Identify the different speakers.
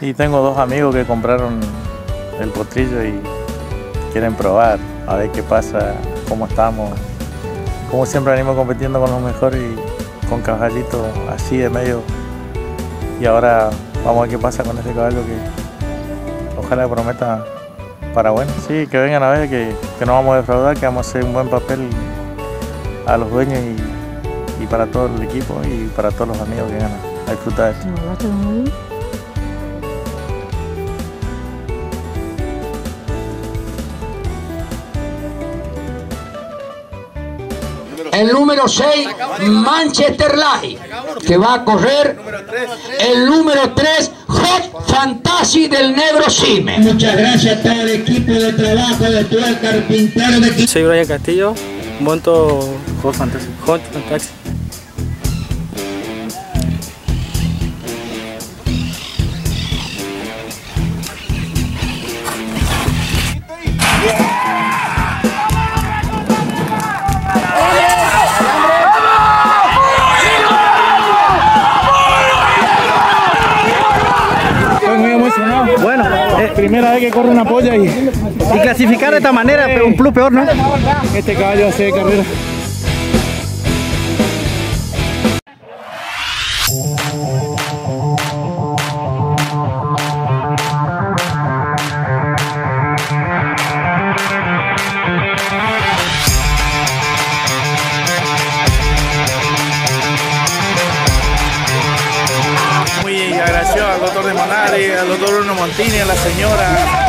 Speaker 1: Y tengo dos amigos que compraron el potrillo y quieren probar, a ver qué pasa, cómo estamos. Como siempre venimos compitiendo con los mejores y con caballitos así de medio. Y ahora vamos a ver qué pasa con ese caballo que ojalá prometa para bueno. Sí, que vengan a ver que, que no vamos a defraudar, que vamos a hacer un buen papel a los dueños y, y para todo el equipo y para todos los amigos que vengan a disfrutar.
Speaker 2: El número 6, Manchester Light, que va a correr el número 3, Hot Fantasy del Negro Cime. Muchas gracias a todo el equipo de trabajo de todo el carpintero de
Speaker 3: Soy Brian Castillo, monto Hot Fantasy. Hot Fantasy.
Speaker 4: Bueno, primera vez que corre una polla y,
Speaker 3: Y clasificar de esta manera, pero un plus peor, ¿no?
Speaker 4: este caballo hace carrera.
Speaker 1: Muy agradecido al doctor de Monari, al doctor Bruno Montini, a la señora,